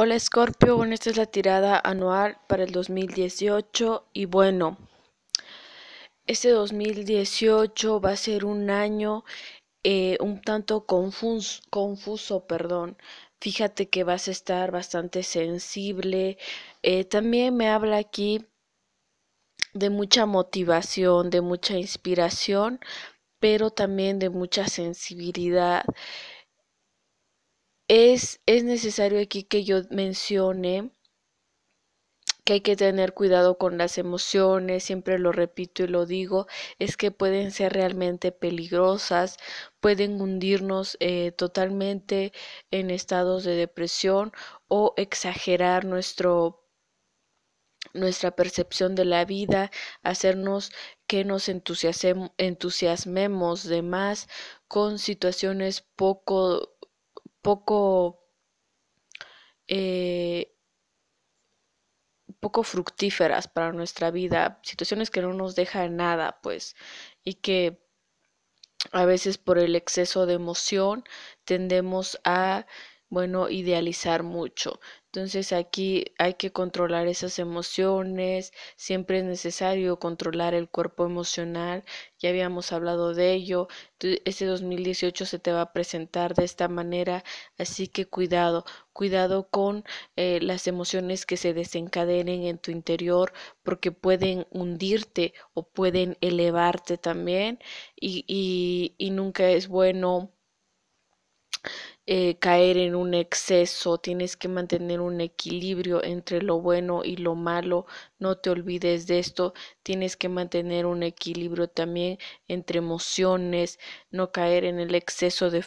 Hola Scorpio, bueno, esta es la tirada anual para el 2018 y bueno, este 2018 va a ser un año eh, un tanto confuso, confuso, perdón. Fíjate que vas a estar bastante sensible. Eh, también me habla aquí de mucha motivación, de mucha inspiración, pero también de mucha sensibilidad. Es, es necesario aquí que yo mencione que hay que tener cuidado con las emociones, siempre lo repito y lo digo, es que pueden ser realmente peligrosas, pueden hundirnos eh, totalmente en estados de depresión o exagerar nuestro nuestra percepción de la vida, hacernos que nos entusiasmemos de más con situaciones poco poco, eh, poco fructíferas para nuestra vida, situaciones que no nos dejan nada, pues, y que a veces por el exceso de emoción tendemos a, bueno, idealizar mucho. Entonces aquí hay que controlar esas emociones, siempre es necesario controlar el cuerpo emocional, ya habíamos hablado de ello, este 2018 se te va a presentar de esta manera, así que cuidado, cuidado con eh, las emociones que se desencadenen en tu interior porque pueden hundirte o pueden elevarte también y, y, y nunca es bueno eh, caer en un exceso, tienes que mantener un equilibrio entre lo bueno y lo malo, no te olvides de esto, tienes que mantener un equilibrio también entre emociones, no caer en el exceso de,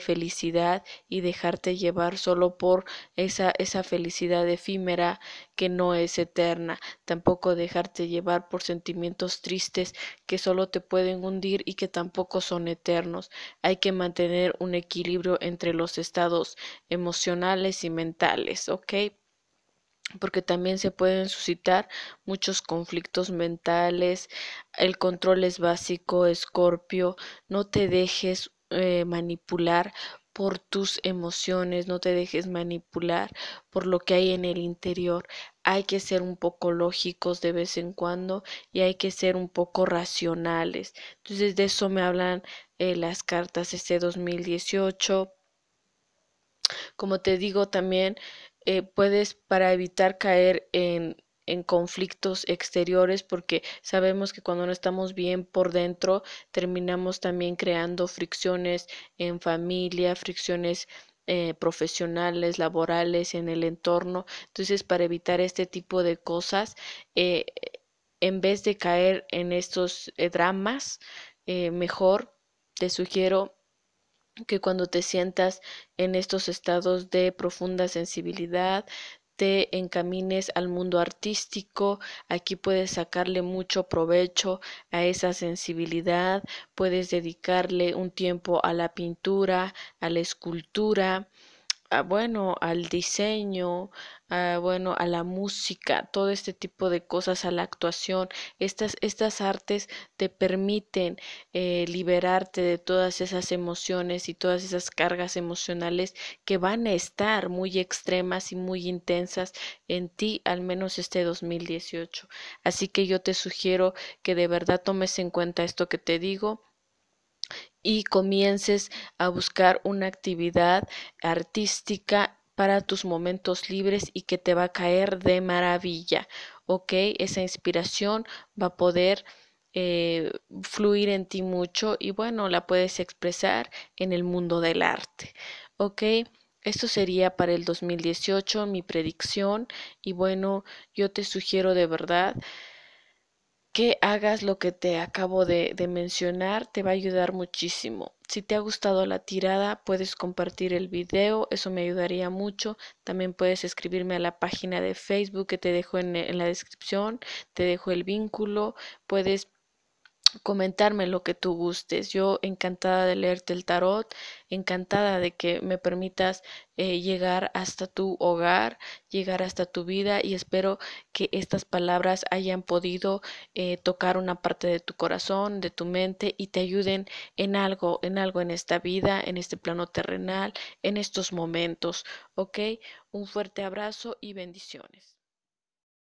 felicidad y dejarte llevar solo por esa, esa felicidad efímera que no es eterna, tampoco dejarte llevar por sentimientos tristes que solo te pueden hundir y que tampoco son eternos. Hay que mantener un equilibrio entre los estados emocionales y mentales, ¿ok? porque también se pueden suscitar muchos conflictos mentales. El control es básico, Escorpio. No te dejes eh, manipular por tus emociones, no te dejes manipular por lo que hay en el interior. Hay que ser un poco lógicos de vez en cuando y hay que ser un poco racionales. Entonces de eso me hablan eh, las cartas este 2018. Como te digo también, eh, puedes para evitar caer en en conflictos exteriores porque sabemos que cuando no estamos bien por dentro terminamos también creando fricciones en familia, fricciones eh, profesionales, laborales, en el entorno. Entonces, para evitar este tipo de cosas, eh, en vez de caer en estos eh, dramas, mejor te sugiero que cuando te sientas en estos estados de profunda sensibilidad, te encamines al mundo artístico, aquí puedes sacarle mucho provecho a esa sensibilidad, puedes dedicarle un tiempo a la pintura, a la escultura, a, bueno, al diseño, a, bueno, a la música, todo este tipo de cosas, a la actuación. Estas, estas artes te permiten eh, liberarte de todas esas emociones y todas esas cargas emocionales que van a estar muy extremas y muy intensas en ti, al menos este 2018. Así que yo te sugiero que de verdad tomes en cuenta esto que te digo y comiences a buscar una actividad artística para tus momentos libres y que te va a caer de maravilla, ¿ok? Esa inspiración va a poder eh, fluir en ti mucho y bueno, la puedes expresar en el mundo del arte, ¿ok? Esto sería para el 2018 mi predicción y bueno, yo te sugiero de verdad que hagas lo que te acabo de, mencionar, te va a ayudar muchísimo. Si te ha gustado la tirada, puedes compartir el video, eso me ayudaría mucho. También puedes escribirme a la página de Facebook que te dejo en, en la descripción, te dejo el vínculo, puedes comentarme lo que tú gustes. Yo encantada de leerte el tarot, encantada de que me permitas eh, llegar hasta tu hogar, llegar hasta tu vida y espero que estas palabras hayan podido eh, tocar una parte de tu corazón, de tu mente y te ayuden en algo, en algo en esta vida, en este plano terrenal, en estos momentos, ¿ok? Un fuerte abrazo y bendiciones.